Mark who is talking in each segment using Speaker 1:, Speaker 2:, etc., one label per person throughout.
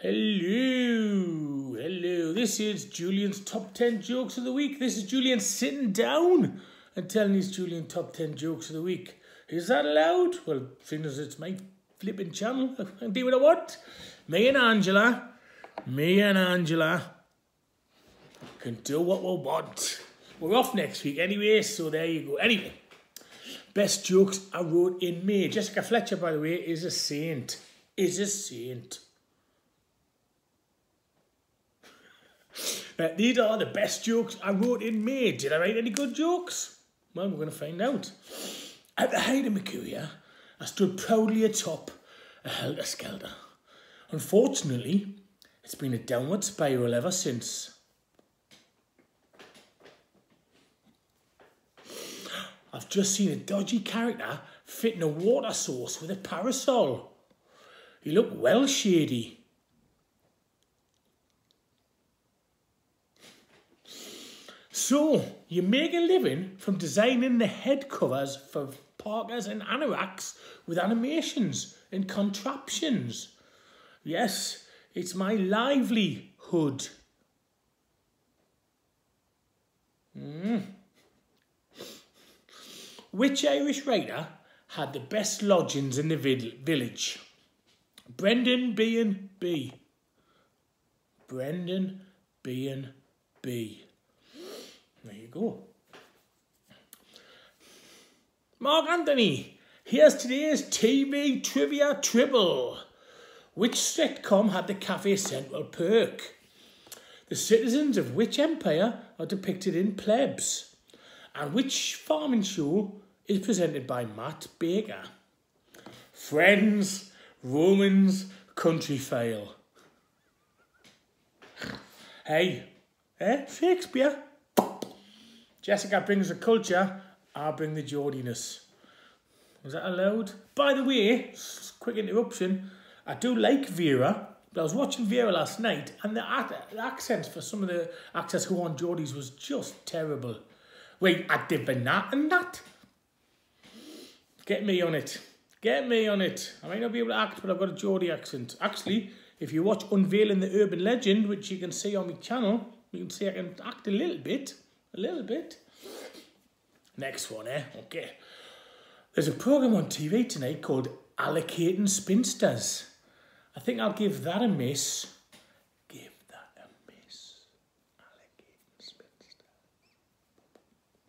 Speaker 1: Hello, hello. This is Julian's top 10 jokes of the week. This is Julian sitting down and telling his Julian top 10 jokes of the week. Is that allowed? Well, seeing as it's my flipping channel, I can do what I want. Me and Angela, me and Angela can do what we want. We're off next week anyway, so there you go. Anyway, best jokes I wrote in May. Jessica Fletcher, by the way, is a saint. Is a saint. Uh, these are the best jokes I wrote in May. Did I write any good jokes? Well, we're going to find out. At the height of my career, I stood proudly atop a helter skelter. Unfortunately, it's been a downward spiral ever since. I've just seen a dodgy character fitting a water source with a parasol. He looked well shady. So, you make a living from designing the head covers for parkas and anoraks with animations and contraptions. Yes, it's my livelihood. Mm. Which Irish writer had the best lodgings in the village? Brendan B and B. Brendan B and B. There you go. Mark Anthony, here's today's TV Trivia triple. Which sitcom had the Cafe Central perk? The citizens of which empire are depicted in plebs? And which farming show is presented by Matt Baker? Friends, Romans, Countryfile. Hey, eh, Shakespeare? Jessica brings the culture, I bring the Geordiness. Was that allowed? By the way, quick interruption, I do like Vera, but I was watching Vera last night and the, the accents for some of the actors who on Geordies was just terrible. Wait, I did that and that. Get me on it. Get me on it. I might not be able to act, but I've got a Geordie accent. Actually, if you watch Unveiling the Urban Legend, which you can see on my channel, you can see I can act a little bit. A little bit. Next one, eh? Okay. There's a program on TV tonight called Allocating Spinsters. I think I'll give that a miss. Give that a miss. Allocating Spinsters.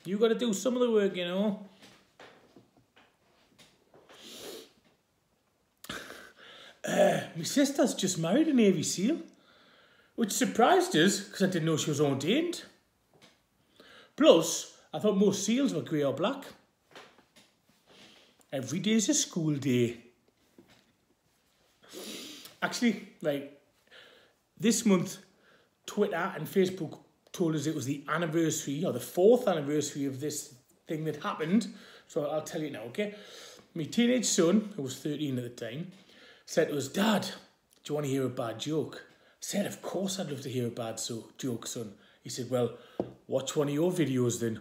Speaker 1: You got to do some of the work, you know. Uh, my sister's just married a Navy SEAL, which surprised us because I didn't know she was ordained. Plus, I thought most seals were grey or black. Every day is a school day. Actually, like, this month, Twitter and Facebook told us it was the anniversary, or the fourth anniversary of this thing that happened. So I'll tell you now, okay? My teenage son, who was 13 at the time, said to us, Dad, do you want to hear a bad joke? I said, of course I'd love to hear a bad so joke, son. He said, well, watch one of your videos then.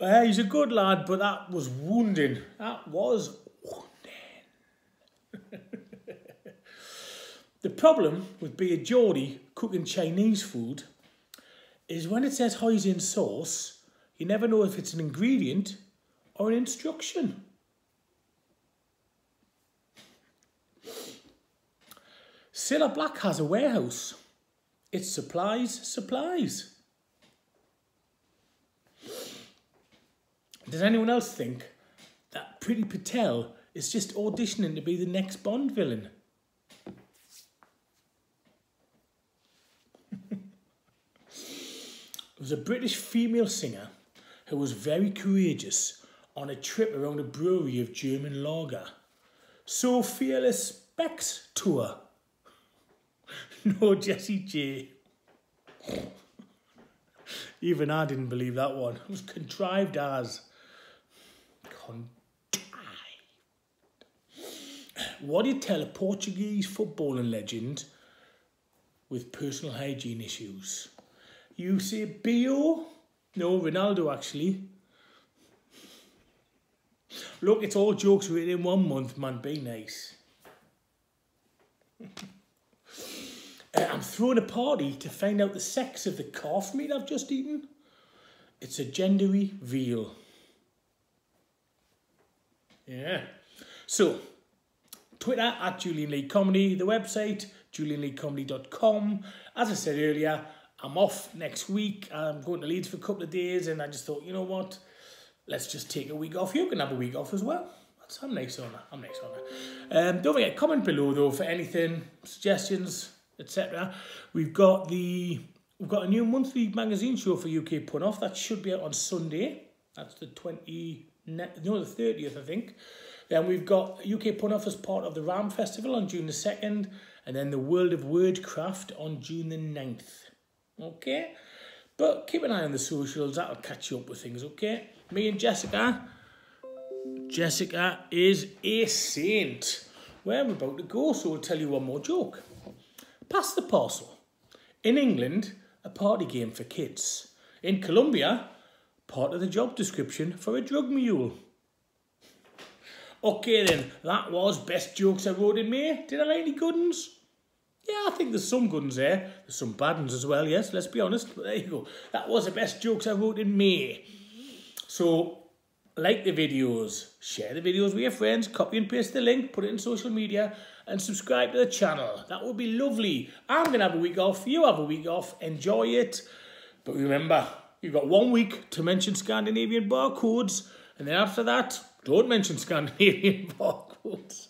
Speaker 1: Uh, he's a good lad, but that was wounding. That was wounding. the problem with being Geordie cooking Chinese food is when it says hoisin sauce, you never know if it's an ingredient or an instruction. Cilla Black has a warehouse. It's supplies, supplies. Does anyone else think that Priti Patel is just auditioning to be the next Bond villain? there was a British female singer who was very courageous on a trip around a brewery of German lager. So Fearless Beck's tour no Jessie J. Even I didn't believe that one. It was contrived as. What do you tell a Portuguese footballing legend with personal hygiene issues? You say Bio? No, Ronaldo actually. Look, it's all jokes written in one month, man. Be nice. Uh, I'm throwing a party to find out the sex of the calf meat I've just eaten. It's a gender reveal. Yeah. So, Twitter at Julian Lee Comedy, the website, julianleecomedy.com. As I said earlier, I'm off next week. I'm going to Leeds for a couple of days, and I just thought, you know what? Let's just take a week off. You can have a week off as well. That's, I'm nice on. I'm nice on. Um, don't forget, comment below though for anything, suggestions, etc. We've got the we've got a new monthly magazine show for UK Pun Off. That should be out on Sunday. That's the 20, no, the 30th, I think. Then we've got UK Pun Off as part of the RAM Festival on June the 2nd, and then the World of Wordcraft on June the 9th. Okay? But keep an eye on the socials, that'll catch you up with things, okay? Me and Jessica. Jessica is a saint. Where We're about to go, so we'll tell you one more joke. Pass the parcel. In England, a party game for kids. In Colombia, part of the job description for a drug mule. Okay then, that was best jokes I wrote in May. Did I write any good ones? Yeah, I think there's some good ones there. There's some bad ones as well, yes, let's be honest. But there you go. That was the best jokes I wrote in May. So, like the videos, share the videos with your friends, copy and paste the link, put it in social media, and subscribe to the channel. That would be lovely. I'm going to have a week off. You have a week off. Enjoy it. But remember, you've got one week to mention Scandinavian barcodes. And then after that, don't mention Scandinavian barcodes.